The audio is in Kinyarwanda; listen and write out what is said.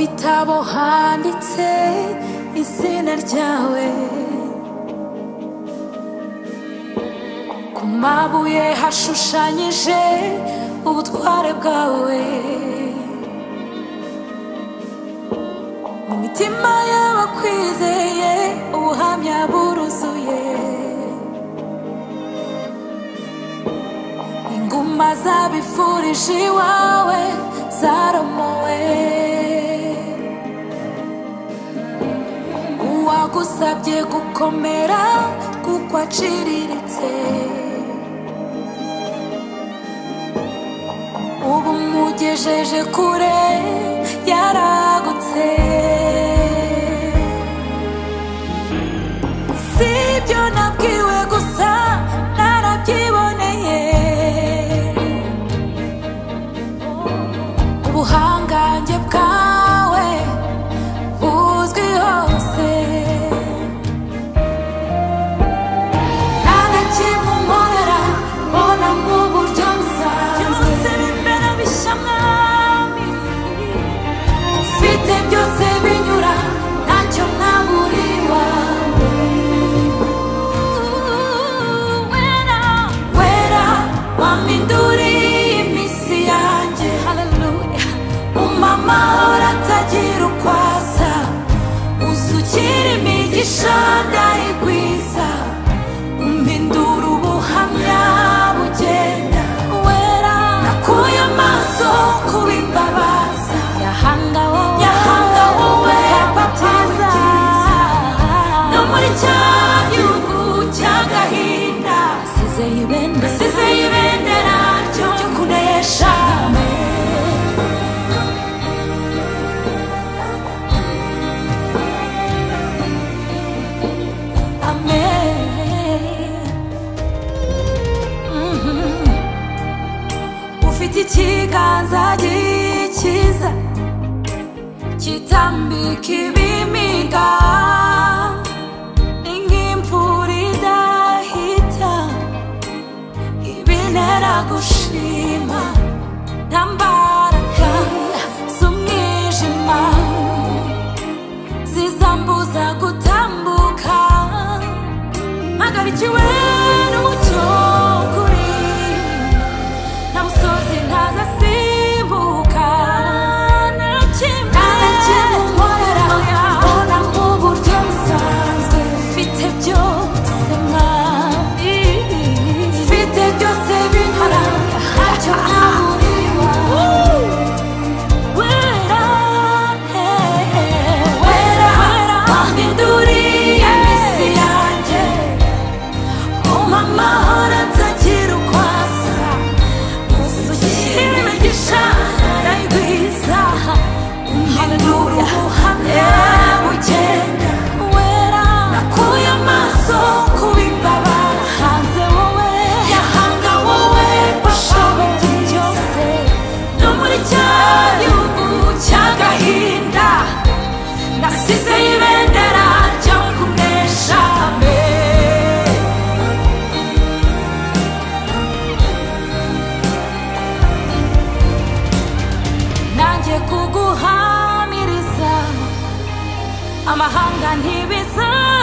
bitabo handitse izina ryawe ku mabuye hashushanyije ubutware bwawe mu mitima y'abakwizeye ubuhamya buruzuye inguma zabifurije iwawe gukomera kuko aciriritse ubu mugejeje kure ishanda igwiza umpindura ubuhamya bugenda wera amaso kuba imbabaza yahanga wowe yahanga igiti kiganza gikiza kitambika ibimiga ni nk'imvura idahita ibinera gushima ntambara ama hanga nibisaa